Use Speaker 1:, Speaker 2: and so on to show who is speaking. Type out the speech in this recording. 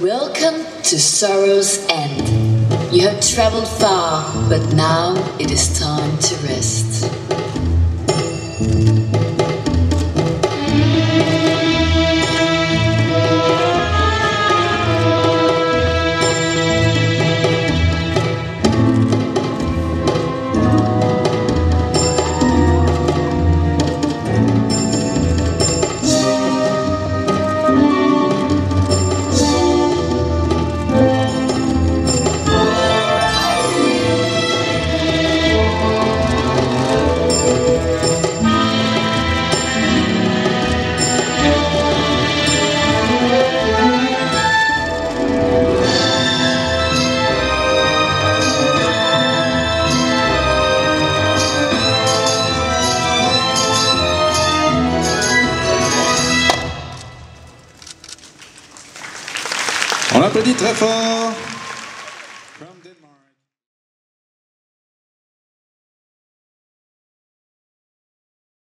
Speaker 1: Welcome to Sorrow's End. You have traveled far, but now it is time to rest.
Speaker 2: On applaudit très fort.